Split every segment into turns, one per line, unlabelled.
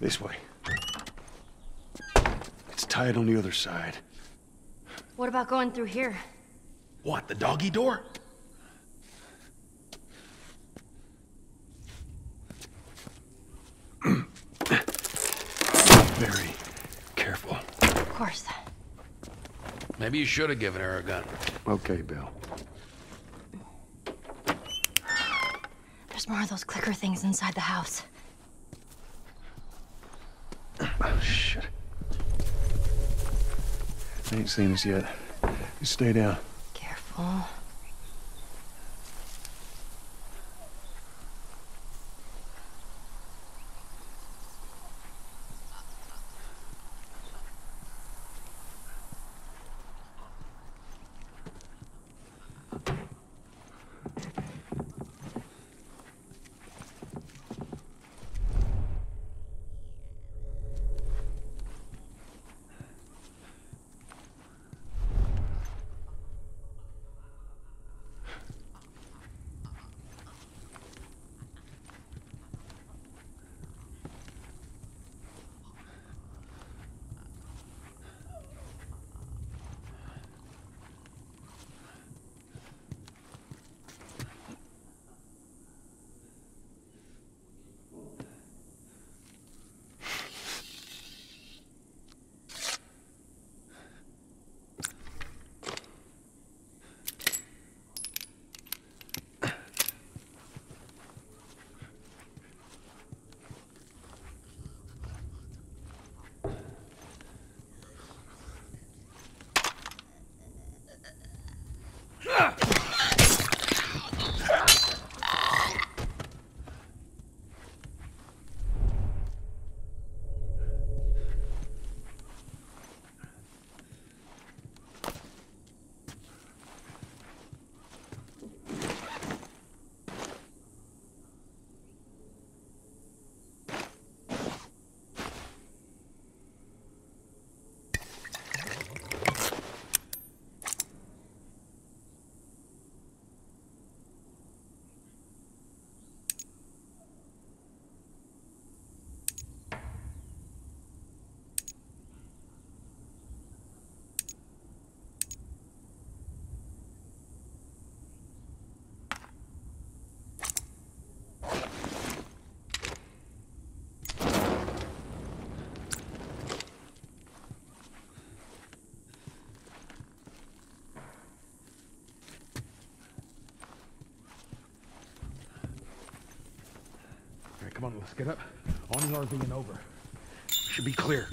This way. It's tied on the other side.
What about going through here?
What, the doggy door?
Very careful.
Of course.
Maybe you should have given her a gun.
Okay, Bill.
There's more of those clicker things inside the house.
Oh, shit. They ain't seen us yet. You stay down.
Careful.
Come on, let's get up. On the RV and over. Should be clear.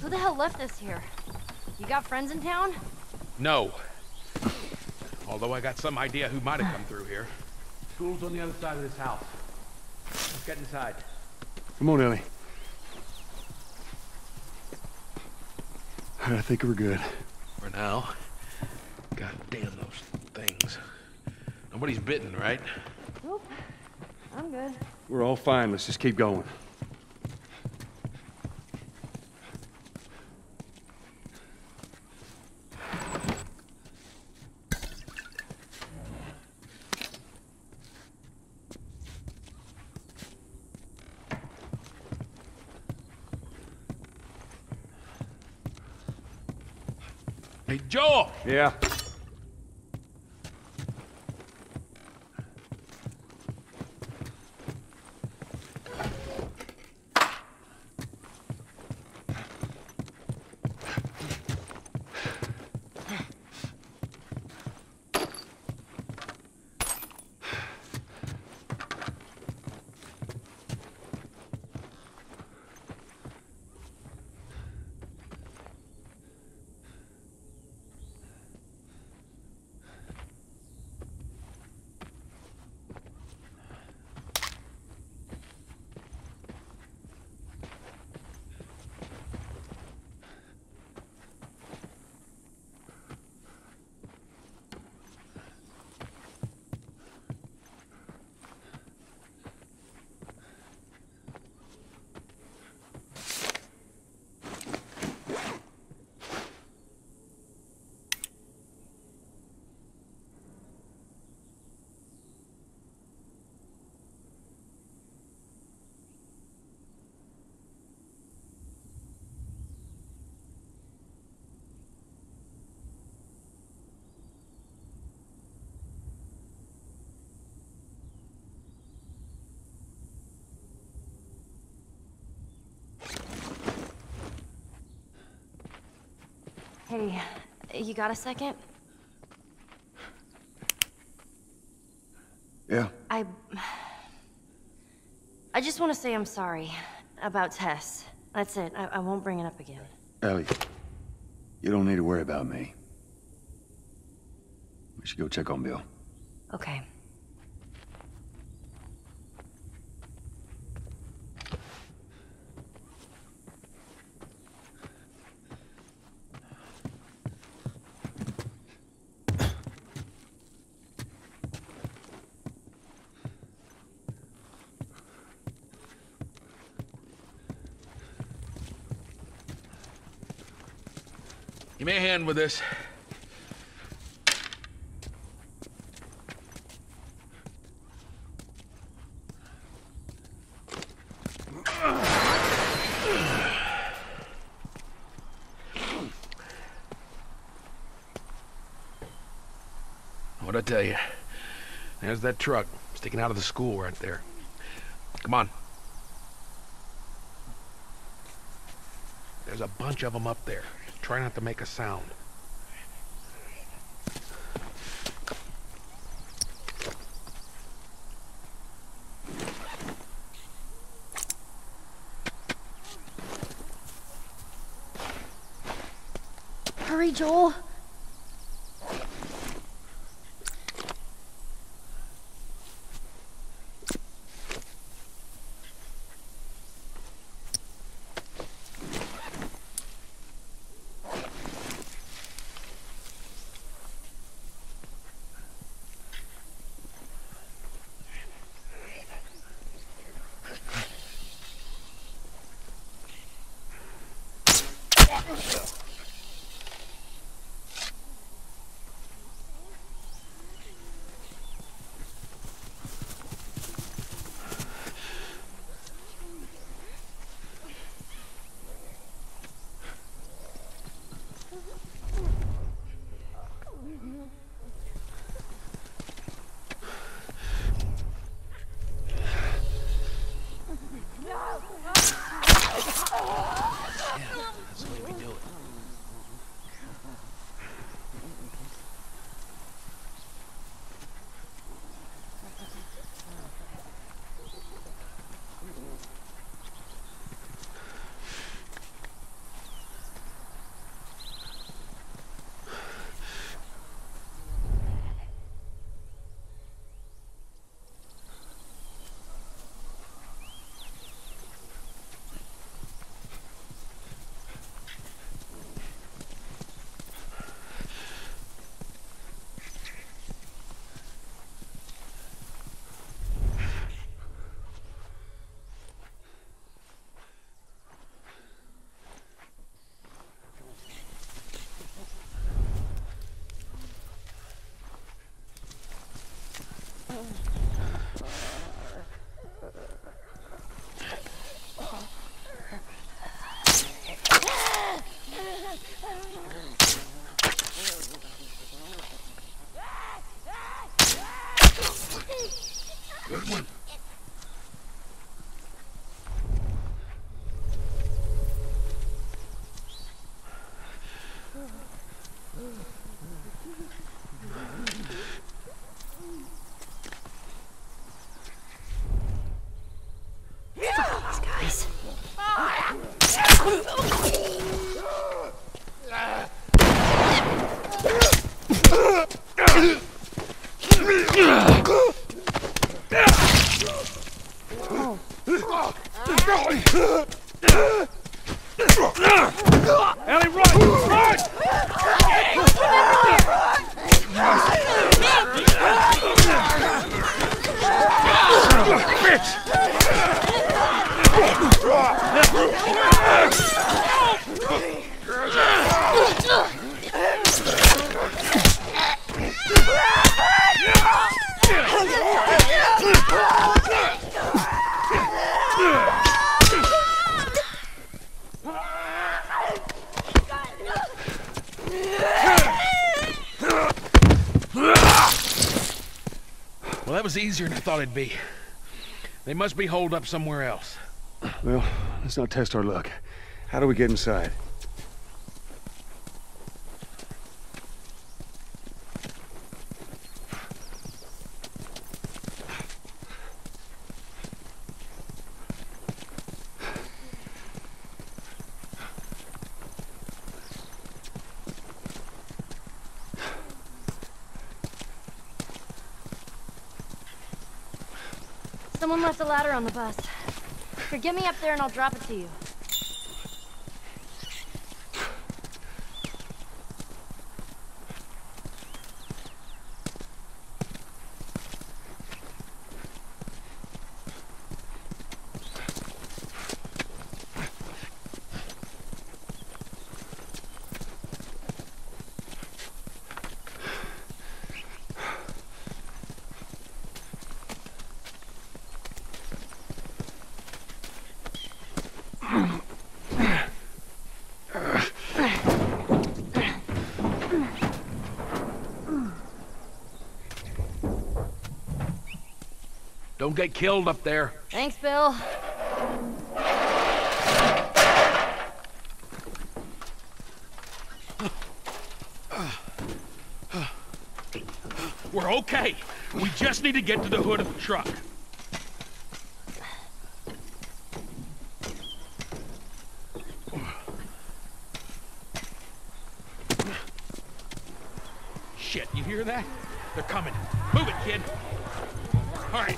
Who the hell left this here? You got friends in town?
No. Although I got some idea who might have come through here. School's on the other side of this house. Let's get inside.
Come on, Ellie. I think we're good.
For now. God damn those things. Nobody's bitten, right?
Nope. I'm good.
We're all fine. Let's just keep going. Yeah.
Hey, you got a second?
Yeah?
I... I just want to say I'm sorry about Tess. That's it. I, I won't bring it up again.
Ellie, you don't need to worry about me. We should go check on Bill.
Okay.
Give me a hand with this. What'd I tell you? There's that truck sticking out of the school right there. Come on. There's a bunch of them up there. Try not to make a sound.
Hurry, Joel.
Oh, Good
Well, that was easier than I thought it'd be. They must be holed up somewhere else.
Well, let's not test our luck. How do we get inside?
Someone left a ladder on the bus. Here, get me up there and I'll drop it to you.
Don't get killed up there.
Thanks, Bill.
We're okay. We just need to get to the hood of the truck. Shit, you hear that? They're coming. Move it, kid. All right,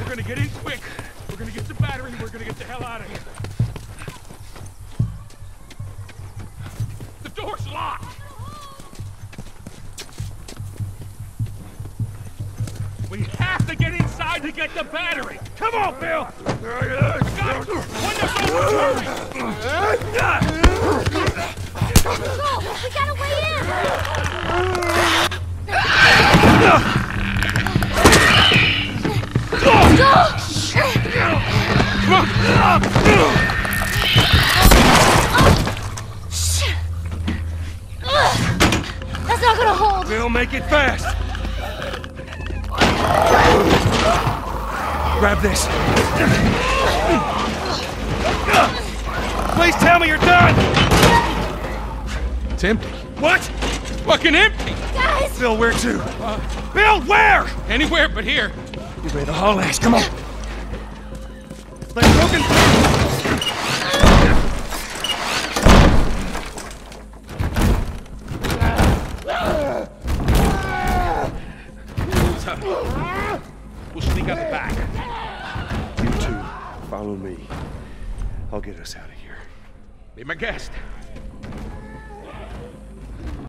we're gonna get in quick. We're gonna get the battery. We're gonna get the hell out of here. The door's locked. We have to get inside to get the battery. Come on, Bill. It. Windows open. Hurry.
We got a way in! Ah! That's not gonna hold!
Bill, make it fast! Grab this. Please tell me you're done!
It's empty.
What?
It's fucking empty.
Guys!
Bill, where to? Bill, where?
Anywhere but here.
You ready to haul ass? Come on. Like broken.
We'll sneak out the back.
You two, follow me. I'll get us out of here.
Be my guest.